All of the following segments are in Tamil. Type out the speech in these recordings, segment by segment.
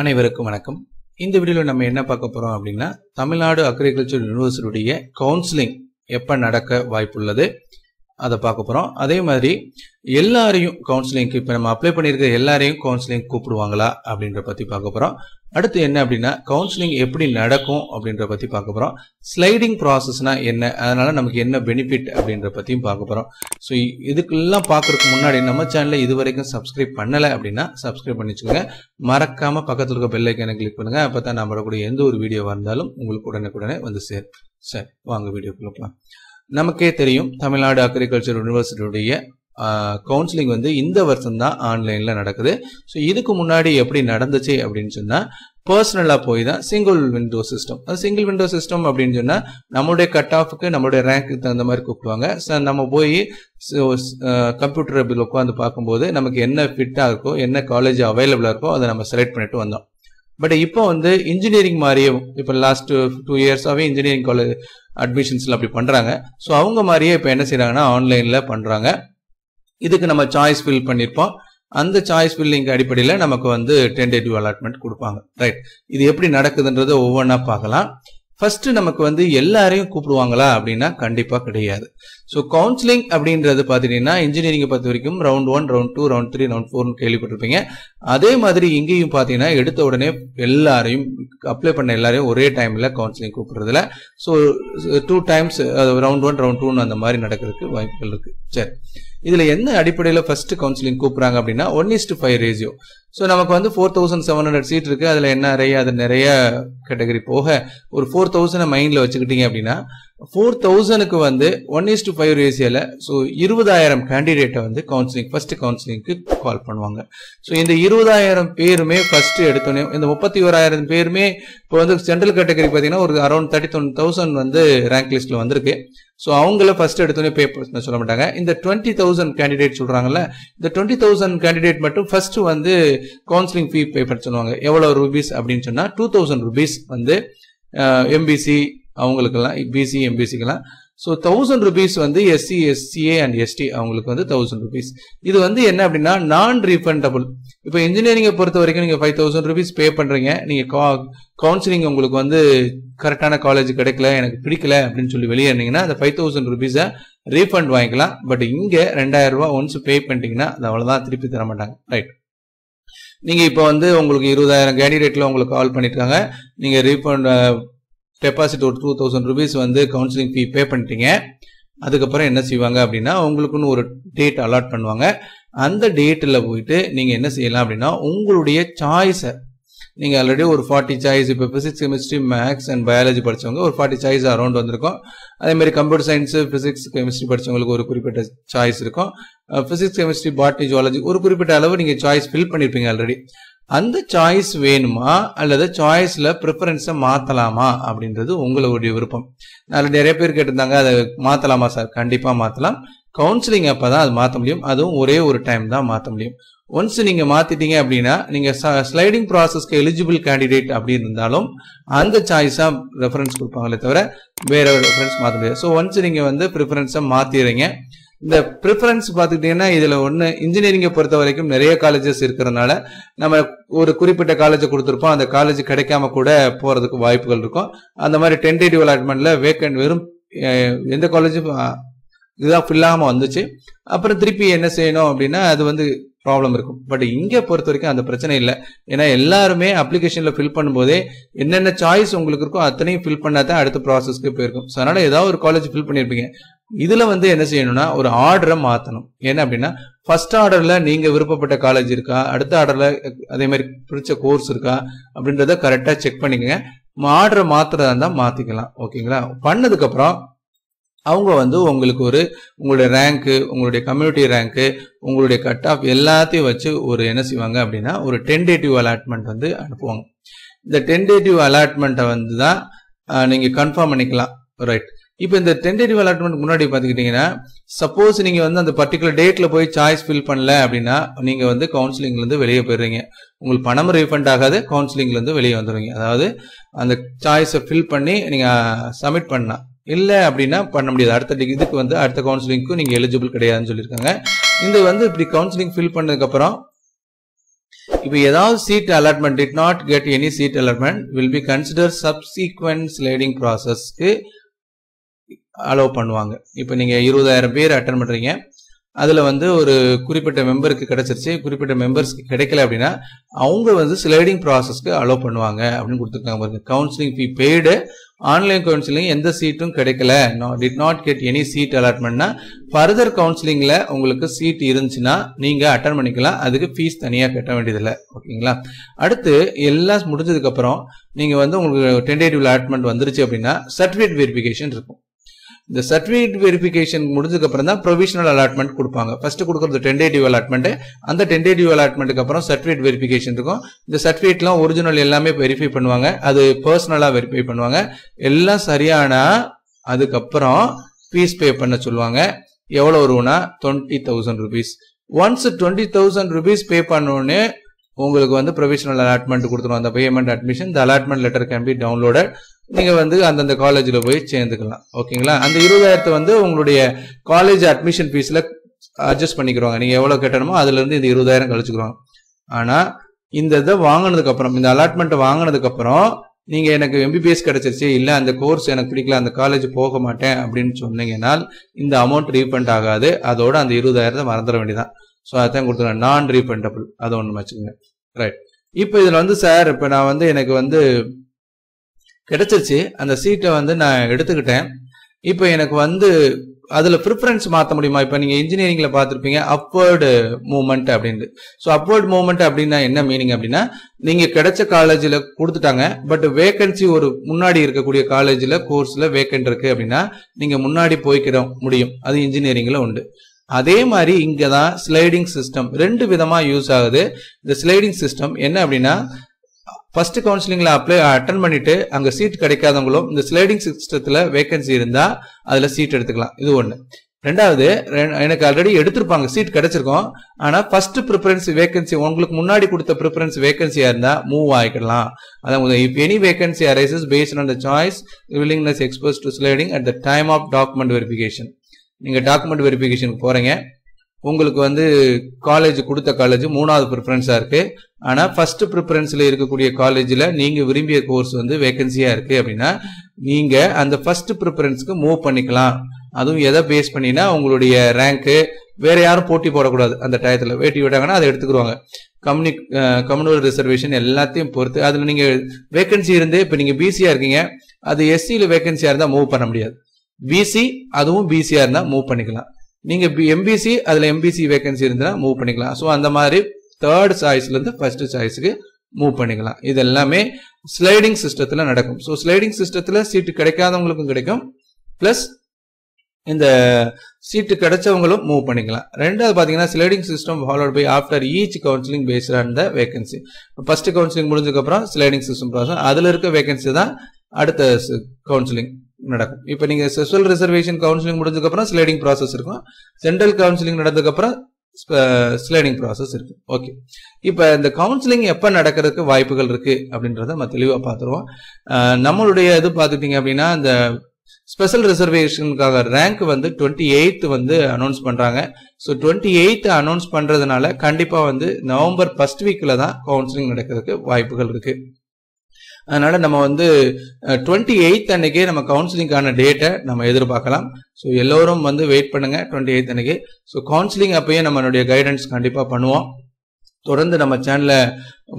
அனைவருக்கும் வணக்கம். இந்த வீடியோவில் நம்ம என்ன பார்க்க போகிறோம் அப்படின்னா தமிழ்நாடு அக்ரிகல்ச்சர் யூனிவர்சிட்டியுடைய கவுன்சிலிங் எப்போ நடக்க வாய்ப்புள்ளது? அதை பார்க்க போறோம். அதே மாதிரி எல்லாரையும் கவுன்சிலிங்க்கு இப்போ நம்ம அப்ளை பண்ணியிருக்க எல்லாரையும் கவுன்சிலிங் கூப்பிடுவாங்களா அப்படின்ற பற்றி பார்க்க போறோம். அடுத்து என்ன அப்படின்னா கவுன்சிலிங் எப்படி நடக்கும் அப்படின்ற பற்றி பார்க்க போறோம். ஸ்லைடிங் ப்ராசஸ்னா என்ன? அதனால நமக்கு என்ன பெனிஃபிட் அப்படின்ற பற்றியும் பார்க்க போறோம். ஸோ இதுக்கெல்லாம் பார்க்கறதுக்கு முன்னாடி நம்ம சேனலில் இது வரைக்கும் சப்ஸ்கிரைப் பண்ணலை அப்படின்னா சப்ஸ்கிரைப் பண்ணிச்சுக்கோங்க. மறக்காமல் மறக்காம பக்கத்தில் இருக்க பெல் ஐக்கானை கிளிக் பண்ணுங்க. அப்பதான் நம்மளோட கூட எந்த ஒரு வீடியோ வந்தாலும் உங்களுக்கு உடனே உடனே வந்து சேர் சரி வாங்க வீடியோ போகலாம் நமக்கே தெரியும் தமிழ்நாடு அக்ரிகல்ச்சர் யூனிவர்சிட்டியுடைய கவுன்சிலிங் வந்து இந்த வருஷம் தான் ஆன்லைன்ல நடக்குது. ஸோ இதுக்கு முன்னாடி எப்படி நடந்துச்சு அப்படின்னு சொன்னா பர்சனலாக போய் தான் சிங்கிள் விண்டோ சிஸ்டம் அது சிங்கிள் விண்டோ சிஸ்டம் அப்படின்னு சொன்னா நம்மளுடைய கட் ஆஃபுக்கு நம்மளுடைய ரேங்க்கு தகுந்த மாதிரி கூப்பிடுவாங்க. ஸோ நம்ம போய் கம்ப்யூட்டர் பில் உட்காந்து பார்க்கும்போது நமக்கு என்ன ஃபிட்டாக இருக்கோ என்ன காலேஜ் அவைலபிளாக இருக்கோ அதை நம்ம செலக்ட் பண்ணிட்டு வந்தோம். பட் இப்போ வந்து இன்ஜினியரிங் மாதிரியே இப்போ லாஸ்ட் டூ இயர்ஸாகவே இன்ஜினியரிங் காலேஜ் அட்மிஷன்ஸில் அப்படி பண்ணுறாங்க ஸோ அவங்க மாதிரியே இப்போ என்ன செய்கிறாங்கன்னா ஆன்லைனில் பண்ணுறாங்க இதுக்கு நம்ம சாய்ஸ் ஃபில் பண்ணியிருப்போம் அந்த சாய்ஸ் ஃபில்லிங் அடிப்படையில் நமக்கு வந்து டென்டேட்டிவ் அலாட்மெண்ட் கொடுப்பாங்க. ரைட் இது எப்படி நடக்குதுன்றதை ஒவ்வொன்றா பார்க்கலாம். ஃபர்ஸ்ட் நமக்கு வந்து எல்லாரையும் கூப்பிடுவாங்களா அப்படின்னா கண்டிப்பா கிடையாது. ஸோ கவுன்சிலிங் அப்படின்றது பார்த்துட்டீங்கன்னா இன்ஜினியரிங்கை பொறுத்த வரைக்கும் round one round two round three round ஃபோர்னு கேள்விப்பட்டிருப்பீங்க. அதே மாதிரி இங்கேயும் பார்த்தீங்கன்னா எடுத்த உடனே எல்லாரையும் அப்ளை பண்ண எல்லாரையும் ஒரே டைம்ல counselling கூப்பிடுறதுல. So two times round one round டூன்னு அந்த மாதிரி நடக்கிறதுக்கு வாய்ப்புகள் இருக்கு. சரி. இதுல என்ன அடிப்படையில் ஃபர்ஸ்ட் கவுன்சிலிங் கூப்பிடுறாங்க அப்படின்னா one is to five ratio so நமக்கு வந்து four thousand seven hundred seat இருக்கு. அதில் என்ன நிறைய அது நிறைய கேட்டகரி போக ஒரு ஃபோர் தௌசண்ட் மைண்ட்ல வச்சுக்கிட்டீங்க அப்படின்னா ஃபோர் தௌசண்ட்க்கு வந்து ஒன் இஸ்ட் ஃபைவ் ரேசியோல ஸோ இருபதாயிரம் கேண்டிடேட்டை வந்து கவுன்சிலிங் ஃபர்ஸ்ட் கவுன்சிலிங்க்கு கால் பண்ணுவாங்க. ஸோ இந்த இருபதாயிரம் பேருமே ஃபர்ஸ்ட் எடுத்தோன்னே இந்த முப்பத்தி ஓராயிரம் பேருமே இப்போ வந்து சென்ட்ரல் கேட்டகரி பார்த்தீங்கன்னா ஒரு அரௌண்ட் தேர்ட்டி தௌசண்ட் வந்து ரேங்க் லிஸ்ட்ல வந்திருக்கு. ஸோ அவங்கள ஃபர்ஸ்ட் எடுத்தோடனே பே பண்ண சொல்ல மாட்டாங்க. இந்த டுவெண்ட்டி தௌசண்ட் கேண்டிடேட் சொல்கிறாங்கல்ல இந்த டுவெண்ட்டி தௌசண்ட் கேண்டிடேட் மட்டும் ஃபர்ஸ்ட் வந்து கவுன்சிலிங் ஃபீ பே பண்ண சொல்லுவாங்க. எவ்வளோ ருபீஸ் அப்படின்னு சொன்னால் டூ தௌசண்ட் ருபீஸ் வந்து எம்பிசி அவங்களுக்கெல்லாம் பிசி எம்பிசிக்கெல்லாம் ஸோ தௌசண்ட் ருபீஸ் வந்து எஸ்சி எஸ்சிஏ அண்ட் எஸ்டி அவங்களுக்கு வந்து தௌசண்ட் ருபீஸ் இது வந்து என்ன அப்படின்னா நான் ரீஃபண்டபுள் இப்போ இன்ஜினியரிங்கை பொறுத்த வரைக்கும் நீங்கள் ஃபைவ் தௌசண்ட் ருபீஸ் பே பண்ணுறீங்க நீங்கள் கா கவுன்சிலிங் உங்களுக்கு வந்து கரெக்டான காலேஜ் கிடைக்கல எனக்கு பிடிக்கல அப்படின்னு சொல்லி வெளியேறினீங்கன்னா அந்த ஃபைவ் தௌசண்ட் ருபீஸை ரீஃபண்ட் வாங்கிக்கலாம். பட் இங்கே ரெண்டாயிரம் ரூபா ஒன்ஸ் பே பண்ணிட்டீங்கன்னா அது அவ்வளோதான் திருப்பி தர மாட்டாங்க. ரைட் நீங்கள் இப்போ வந்து உங்களுக்கு இருபதாயிரம் கேண்டிடேட்டில் உங்களுக்கு கால் பண்ணியிருக்காங்க நீங்கள் ரீஃபண்ட் டெபாசிட் ஒரு டூ தௌசண்ட் ருபீஸ் வந்து கவுன்சிலிங் ஃபீ பே பண்ணிட்டீங்க. அதுக்கப்புறம் என்ன செய்வாங்க அப்படின்னா உங்களுக்குன்னு ஒரு டேட் அலாட் பண்ணுவாங்க. அந்த டேட்டில் போயிட்டு நீங்கள் என்ன செய்யலாம் அப்படின்னா உங்களுடைய சாய்ஸை நீங்கள் ஆல்ரெடி ஒரு ஃபார்ட்டி சாய்ஸ் இப்போ physics chemistry maths and biology படித்தவங்க ஒரு ஃபார்ட்டி சாய்ஸ் அரௌண்ட் வந்திருக்கும். அதே மாதிரி கம்ப்யூட்டர் சயின்ஸ் ஃபிசிக்ஸ் கெமிஸ்ட்ரி படித்தவங்களுக்கு ஒரு குறிப்பிட்ட சாய்ஸ் இருக்கும். ஃபிசிக்ஸ் கெமிஸ்ட்ரி பாட்னி ஜுவாலஜி ஒரு குறிப்பிட்ட அளவு நீங்கள் சாய்ஸ் ஃபில் பண்ணியிருப்பீங்க ஆல்ரெடி அந்த சாய்ஸ் வேணுமா? அல்லது சாய்ஸ்ல ப்ரிஃபரன்ஸை மாத்தலாமா? அப்படின்றது உங்களுடைய விருப்பம். அதில் நிறைய பேர் கேட்டிருந்தாங்க அதை மாத்தலாமா சார் கண்டிப்பா மாத்தலாம். கவுன்சிலிங் அப்பதான் அது மாற்ற முடியும். அதுவும் ஒரே ஒரு டைம் தான் மாற்ற முடியும். ஒன்ஸ் நீங்க மாத்திட்டீங்க அப்படின்னா நீங்க ஸ்லைடிங் ப்ராசஸ்க்கு எலிஜிபிள் கேண்டிடேட் அப்படின்னு இருந்தாலும் அந்த சாய்ஸா ரெஃபரன்ஸ் கொடுப்பாங்களே தவிர வேற ரெஃபரன்ஸ் மாற்ற முடியாது. ஸோ ஒன்ஸ் நீங்க வந்து ப்ரிஃபரன்ஸை மாத்திடுறீங்க இந்த ப்ரிஃபரன்ஸ் பார்த்துக்கிட்டீங்கன்னா இதில் ஒன்று இன்ஜினியரிங்கை பொறுத்த வரைக்கும் நிறைய காலேஜஸ் இருக்கிறதுனால நம்ம ஒரு குறிப்பிட்ட காலேஜை கொடுத்துருப்போம். அந்த காலேஜ் கிடைக்காம கூட போகிறதுக்கு வாய்ப்புகள் இருக்கும். அந்த மாதிரி டென்டேட்டிவ் அலாட்மெண்ட்ல வேக்கண்ட் வெறும் எந்த காலேஜும் இதுதான் ஃபில்லாமல் வந்துச்சு. அப்புறம் திருப்பி என்ன செய்யணும் அப்படின்னா அது வந்து ப்ராப்ளம் இருக்கும். பட் இங்கே பொறுத்த வரைக்கும் அந்த பிரச்சனை இல்லை. ஏன்னா எல்லாருமே அப்ளிகேஷனில் ஃபில் பண்ணும்போதே என்னென்ன சாய்ஸ் உங்களுக்கு இருக்கோ அத்தனையும் ஃபில் பண்ணாதான் அடுத்த ப்ராசஸ்க்கு போயிருக்கும். ஸோ அதனால் ஏதாவது ஒரு காலேஜ் ஃபில் பண்ணியிருப்பீங்க. இதுல வந்து என்ன செய்யணும்னா ஒரு ஆர்டரை மாத்தணும். என்ன அப்படின்னா ஃபர்ஸ்ட் ஆர்டர்ல நீங்க விருப்பப்பட்ட காலேஜ் இருக்கா அடுத்த ஆர்டர்ல அதே மாதிரி பிடிச்ச கோர்ஸ் இருக்கா அப்படின்றத கரெக்டா செக் பண்ணிக்கோங்க. ஆர்டரை மாத்துறதா இருந்தா மாத்திக்கலாம். ஓகேங்களா பண்ணதுக்கு அப்புறம் அவங்க வந்து உங்களுக்கு ஒரு உங்களுடைய ரேங்க்கு உங்களுடைய கம்யூனிட்டி ரேங்க்கு உங்களுடைய கட் ஆஃப் எல்லாத்தையும் வச்சு ஒரு என்ன செய்வாங்க அப்படின்னா ஒரு டென்டேட்டிவ் அலாட்மெண்ட் வந்து அனுப்புவாங்க. இந்த டென்டேட்டிவ் அலாட்மெண்ட்டை வந்து தான் நீங்கள் கன்ஃபார்ம் பண்ணிக்கலாம். ரைட் இப்போ இந்த டென்டேட்டிவ் அலாட்மெண்ட் முன்னாடி பார்த்துக்கிட்டிங்கன்னா சப்போஸ் நீங்கள் வந்து அந்த பர்டிகுலர் டேட்டில் போய் சாய்ஸ் ஃபில் பண்ணல அப்படின்னா நீங்கள் வந்து கவுன்சிலிங்லேருந்து வெளியே போயிடுறீங்க. உங்களுக்கு பணம் ரீஃபண்ட் ஆகாது கவுன்சிலிங்லேருந்து வெளியே வந்துடுவீங்க அதாவது அந்த சாய்ஸை ஃபில் பண்ணி நீங்கள் சப்மிட் பண்ணலாம். இல்லை அப்படின்னா பண்ண முடியாது. அடுத்த இதுக்கு வந்து அடுத்த கவுன்சிலிங்க்கும் நீங்கள் எலிஜிபிள் கிடையாதுன்னு சொல்லியிருக்காங்க. இந்த வந்து இப்படி கவுன்சிலிங் ஃபில் பண்ணதுக்கப்புறம் இப்போ ஏதாவது seat allotment did not get any seat allotment will be consider subsequent sliding ப்ராசஸ்க்கு allow பண்ணுவாங்க. இப்போ நீங்கள் இருபதாயிரம் பேர் அட்டன் பண்ணுறீங்க அதில் வந்து ஒரு குறிப்பிட்ட மெம்பருக்கு கிடைச்சிருச்சு. குறிப்பிட்ட மெம்பர்ஸ்க்கு கிடைக்கல அப்படின்னா அவங்க வந்து ஸ்லைடிங் ப்ராசஸ்க்கு அலோவ் பண்ணுவாங்க அப்படின்னு கொடுத்துருக்காங்க பாருங்க. Counselling fee paid online counselling எந்த சீட்டும் கிடைக்கல. Did not get any seat அலாட்மெண்ட்னா further கவுன்சிலிங்கில் உங்களுக்கு சீட் இருந்துச்சுன்னா நீங்கள் அட்டன் பண்ணிக்கலாம். அதுக்கு ஃபீஸ் தனியாக கட்ட வேண்டியதில்லை. ஓகேங்களா? அடுத்து எல்லாம் முடிஞ்சதுக்கப்புறம் நீங்கள் வந்து உங்களுக்கு டென்டேட்டிவ் அலாட்மெண்ட் வந்துருச்சு அப்படின்னா சர்டிஃபிகேட் வெரிஃபிகேஷன் இருக்கும். இந்த சர்டிஃபிகேட் வெரிஃபிகேஷன் முடிஞ்சதுக்கு அப்புறம் தான் ப்ரொவிஷனல் அலாட்மெண்ட் கொடுப்பாங்க. ஃபர்ஸ்ட் கொடுக்குறது டென்டேட்டிவ் அலாட்மெண்ட் அந்த டென்டேட்டிவ் அலாட்மெண்ட்டுக்கு அப்புறம் சர்டிஃபிகேட் வெரிஃபிகேஷன் இருக்கும். இந்த சர்டிஃபிகேட்லாம் ஒரிஜினல் எல்லாமே வெரிஃபை பண்ணுவாங்க. அது பர்சனலாக வெரிஃபை பண்ணுவாங்க. எல்லாம் சரியானா அதுக்கப்புறம் ஃபீஸ் பே பண்ண சொல்லுவாங்க. எவ்வளோ வரும்னா twenty thousand rupees once twenty thousand rupees pay பண்ணோடனே உங்களுக்கு வந்து ப்ரொவிஷனல் அலாட்மெண்ட் கொடுத்துருவோம் அந்த payment admission the allotment letter can be downloaded நீங்கள் வந்து அந்தந்த காலேஜில் போய் சேர்ந்துக்கலாம். ஓகேங்களா அந்த இருபதாயிரத்தை வந்து உங்களுடைய காலேஜ் அட்மிஷன் ஃபீஸில் அட்ஜஸ்ட் பண்ணிக்கிறோங்க நீங்கள் எவ்வளோ கட்டணுமோ அதுலேருந்து இந்த இருபதாயிரம் கழிச்சுக்கிறோம் ஆனால் இந்த இதை வாங்கினதுக்கப்புறம் இந்த அலாட்மெண்ட் வாங்கினதுக்கப்புறம் நீங்கள் எனக்கு எம்பிபிஎஸ் கிடச்சிருச்சு இல்லை அந்த கோர்ஸ் எனக்கு பிடிக்கல அந்த காலேஜ் போக மாட்டேன் அப்படின்னு சொன்னீங்கன்னா இந்த அமௌண்ட் ரீஃபண்ட் ஆகாது. அதோட அந்த இருபதாயிரத்தை மறந்துட வேண்டியதான் ஸோ அதான் கொடுத்துருங்க நான் ரீஃபண்டபிள் அதை ஒன்று வச்சுக்கோங்க. ரைட் இப்போ இதில் வந்து சார் இப்போ நான் வந்து எனக்கு வந்து கிடைச்சிருச்சு. அந்த சீட்டை வந்து நான் எடுத்துக்கிட்டேன். இப்போ எனக்கு வந்து அதில் ப்ரிஃபரன்ஸ் மாற்ற முடியுமா? இப்போ நீங்கள் இன்ஜினியரிங்கில் பார்த்துருப்பீங்க அப்வேர்டு மூவ்மெண்ட் அப்படின்ட்டு ஸோ அப்வேர்டு மூவ்மெண்ட் அப்படின்னா என்ன மீனிங் அப்படின்னா நீங்கள் கிடைச்ச காலேஜில் கொடுத்துட்டாங்க பட் வேகன்சி ஒரு முன்னாடி இருக்கக்கூடிய காலேஜில் கோர்ஸில் வேக்கன்ட் இருக்குது அப்படின்னா நீங்கள் முன்னாடி போய்க்கிட முடியும். அது இன்ஜினியரிங்கில் உண்டு. அதே மாதிரி இங்கே தான் ஸ்லைடிங் சிஸ்டம் ரெண்டு விதமாக யூஸ் ஆகுது. இந்த ஸ்லைடிங் சிஸ்டம் என்ன அப்படின்னா ஃபர்ஸ்ட் கவுன்சிலிங்ல அப்ளை அட்டன் பண்ணிட்டு அங்க சீட் கிடைக்காதவங்களும் இந்த ஸ்லைடிங் சிஸ்டத்துல வேகன்சி இருந்தா அதுல சீட் எடுத்துக்கலாம். இது ஒண்ணு. ரெண்டாவது ரெ- எனக்கு ஆல்ரெடி எடுத்திருப்பாங்க சீட் கிடைச்சிருக்கோம். ஆனா ஃபர்ஸ்ட் ப்ரிஃபரன்ஸ் வேகன்சி உங்களுக்கு முன்னாடி கொடுத்த ப்ரிஃபரன்ஸ் வேகன்சியா இருந்தா மூவ் ஆகிக்கலாம் அதான் if any vacancy arises based on the choice willingness expose to sliding at the time of document verification நீங்க டாக்குமெண்ட் வெரிஃபிகேஷனுக்கு போறீங்க. உங்களுக்கு வந்து காலேஜ் கொடுத்த காலேஜ் மூணாவது ப்ரிஃபரன்ஸா இருக்கு. ஆனா ஃபர்ஸ்ட் ப்ரிஃபரன்ஸ்ல இருக்கக்கூடிய காலேஜ்ல நீங்க விரும்பிய கோர்ஸ் வந்து வேகன்சியா இருக்கு அப்படின்னா நீங்க அந்த ஃபர்ஸ்ட் ப்ரிஃபரன்ஸ்க்கு மூவ் பண்ணிக்கலாம். அதுவும் எதை பேஸ் பண்ணினா உங்களுடைய ரேங்க்கு வேற யாரும் போட்டி போடக்கூடாது. அந்த டயத்துல வேட்டி விட்டாங்கன்னா அதை எடுத்துக்கிடுவாங்க கம்யூனி கம்யூனல் ரிசர்வேஷன் எல்லாத்தையும் பொறுத்து அதுல நீங்க வேகன்சி இருந்து இப்ப நீங்க பிசியா இருக்கீங்க அது எஸ்சியில வேகன்சியா இருந்தா மூவ் பண்ண முடியாது. பிசி அதுவும் பிசியா இருந்தா மூவ் பண்ணிக்கலாம். நீங்க எம்பிசி அதில் எம்பிசி வேகன்சி இருந்தால் மூவ் பண்ணிக்கலாம். ஸோ அந்த மாதிரி தேர்ட் சாய்ஸ்லேருந்து ஃபர்ஸ்ட் மூவ் பண்ணிக்கலாம். இது எல்லாமே ஸ்லைடிங் சிஸ்டத்தில் நடக்கும். ஸோ ஸ்லைடிங் சிஸ்டத்தில் சீட்டு கிடைக்காதவங்களுக்கும் கிடைக்கும். ப்ளஸ் இந்த சீட்டு கிடைச்சவங்களும் மூவ் பண்ணிக்கலாம். ரெண்டாவது பார்த்தீங்கன்னா sliding system followed by after each counselling based on vacancy first counselling முடிஞ்சதுக்கப்புறம் ஸ்லைடிங் சிஸ்டம் ப்ராசஸ் அதில் இருக்க வேகன்சி தான் அடுத்த கவுன்சிலிங் நடக்கும். இப்போ நீங்கள் செக்ஷுவல் ரிசர்வேஷன் கவுன்சிலிங் முடிஞ்சதுக்கப்புறம் ஸ்லைடிங் ப்ராசஸ் இருக்கும். சென்ட்ரல் கவுன்சிலிங் நடந்ததுக்கப்புறம் ஸ்லைடிங் ப்ராசஸ் இருக்கு ஓகே இப்போ இந்த கவுன்சிலிங் எப்போ நடக்கிறதுக்கு வாய்ப்புகள் இருக்கு அப்படின்றத நம்ம தெளிவாக பார்த்துருவோம் நம்மளுடைய இது பார்த்துட்டீங்க அப்படின்னா இந்த ஸ்பெஷல் ரிசர்வேஷனுக்காக ரேங்க் வந்து டுவெண்ட்டி எயித் வந்து அனௌன்ஸ் பண்ணுறாங்க ஸோ டுவெண்ட்டி எயித் அனௌன்ஸ் பண்ணுறதுனால கண்டிப்பாக வந்து நவம்பர் ஃபர்ஸ்ட் வீக்கில் தான் கவுன்சிலிங் நடக்கிறதுக்கு வாய்ப்புகள் இருக்குது அதனால் நம்ம வந்து டுவெண்ட்டி எயித் அன்னைக்கே நம்ம கவுன்சிலிங்கான டேட்டை நம்ம எதிர்பார்க்கலாம். ஸோ எல்லோரும் வந்து வெயிட் பண்ணுங்க டுவெண்ட்டி எயித் அன்னைக்கு. ஸோ கவுன்சிலிங் அப்பயே நம்மளுடைய கைடன்ஸ் கண்டிப்பாக பண்ணுவோம். தொடர்ந்து நம்ம சேனலை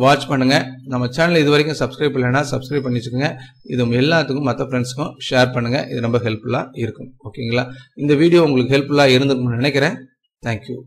வாட்ச் பண்ணுங்கள் நம்ம சேனலை இது வரைக்கும் சப்ஸ்கிரைப் இல்லைன்னா சப்ஸ்கிரைப் பண்ணி வச்சுக்கோங்க இது எல்லாத்துக்கும் மற்ற ஃப்ரெண்ட்ஸுக்கும் ஷேர் பண்ணுங்கள் இது ரொம்ப ஹெல்ப்ஃபுல்லாக இருக்கும். ஓகேங்களா இந்த வீடியோ உங்களுக்கு ஹெல்ப்ஃபுல்லாக இருந்திருக்கும்னு நினைக்கிறேன். தேங்க்யூ